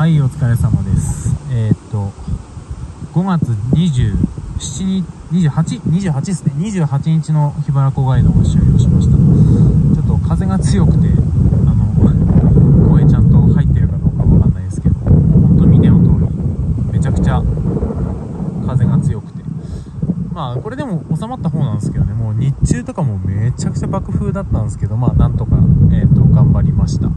はいお疲れ様ですえー、っと5月27日28、28ですね。28日の桧原湖ガイドを終了しました。ちょっと風が強くて、あの、声ちゃんと入ってるかどうかわかんないですけど、もう本当見ての通り、めちゃくちゃ風が強くて。まあ、これでも収まった方なんですけどね、もう日中とかもめちゃくちゃ爆風だったんですけど、まあ、なんとか、えっ、と、頑張りました。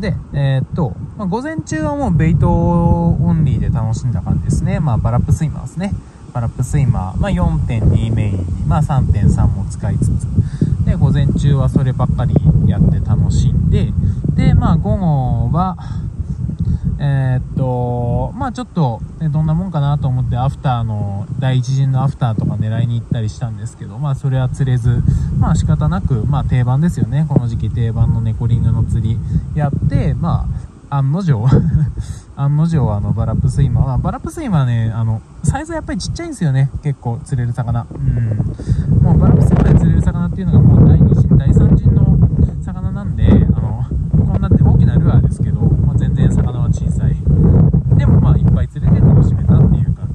で、えー、っと、まあ、午前中はもうベイトオンリーで楽しんだ感じですね。まあ、ヴァラップスイマーですね。ヴァラップスイマー、まあ、4.2メインに、まあ、3.3も使いつつ、で、午前中はそればっかりやって楽しんで、で、まあ、午後は、えー、っと、まあちょっと、ね、どんなもんかなと思って、アフターの、第一陣のアフターとか狙いに行ったりしたんですけど、まあそれは釣れず、まあ仕方なく、まあ定番ですよね。この時期定番のネコリグの釣りやって、まあ、案の定 案の定あのヴァラップスイマー、まあ、ヴァラップスイマーねあのサイズやっぱりちっちゃいんですよね。結構釣れる魚。うん。もうヴァラップスイマーで釣れる魚っていうのがもう第2陣第3陣の魚なんであのこんなって大きなルアーですけど、まあ、全然魚は小さいでもまあいっぱい釣れて楽しめたっていう感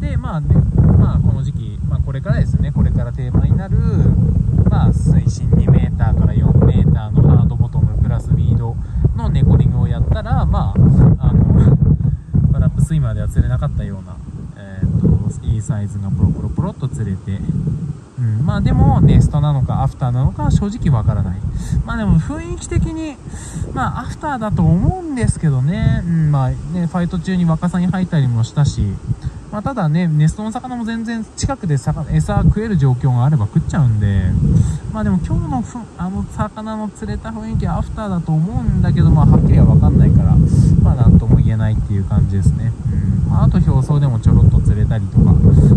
じでまあねまあこの時期、まあ、これからですね。これから定番になるまあ水深 2m から 4m のハードボトムプラスビードのネコリングをやったらまああのラップスイマーでは釣れなかったような、えーと、いいサイズがポロポロポロっと釣れて、うん、まあでもネストなのかアフターなのか正直わからない。まあでも雰囲気的にまあアフターだと思うんですけどね,、うんまあね、ファイト中に若さに入ったりもしたし。まあ、ただね、ネストの魚も全然近くで餌食える状況があれば食っちゃうんで、まあでも今日のふあの魚の釣れた雰囲気はアフターだと思うんだけど、まあはっきりはわかんないから、まあなんとも言えないっていう感じですね。うん。まあ、あと表層でもちょろっと釣れたりとか、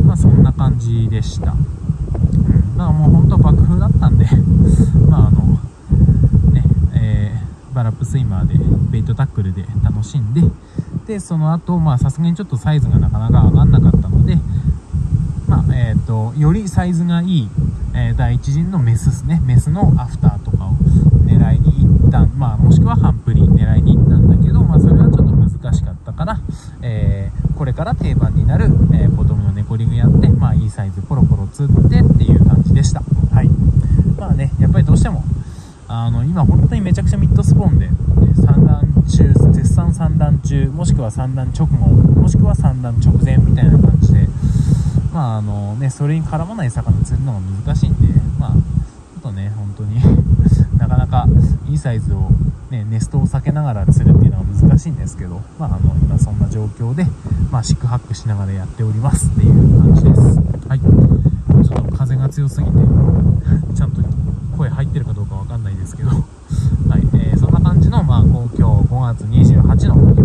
まあそんな感じでした。うん。だからもう本当爆風だったんで まああの、ね、えー、バラップスイマーでベイトタックルで楽しんで、でその後まあさすがにちょっとサイズがなかなか上がんなかったのでまあえーと、よりサイズがいい、えー、第一陣のメスですね。メスのアフターとかを狙いに行ったまあもしくはハンプリ狙いに行ったんだけどまあそれはちょっと難しかったから、えー、これから定番になる、えー、ボトムのネコリングやってまあいいサイズポロポロ釣ってっていう感じでした。はい。まあねやっぱりどうしてもあの今本当にめちゃくちゃミッドスポーンで、ね、産卵中絶賛産卵中もしくは産卵直後もしくは産卵直前みたいな感じでまああのねそれに絡まない魚釣るのが難しいんでまあちょっとね本当に なかなかいいサイズをねネストを避けながら釣るっていうのが難しいんですけどまああの今そんな状況でまあ四苦八苦しながらやっておりますっていう感じです。はい。ちょっと風が強すぎてちゃんと声入ってるかどうかわかんないですけどはい、えー、そんな感じの、まあ、今日5月28の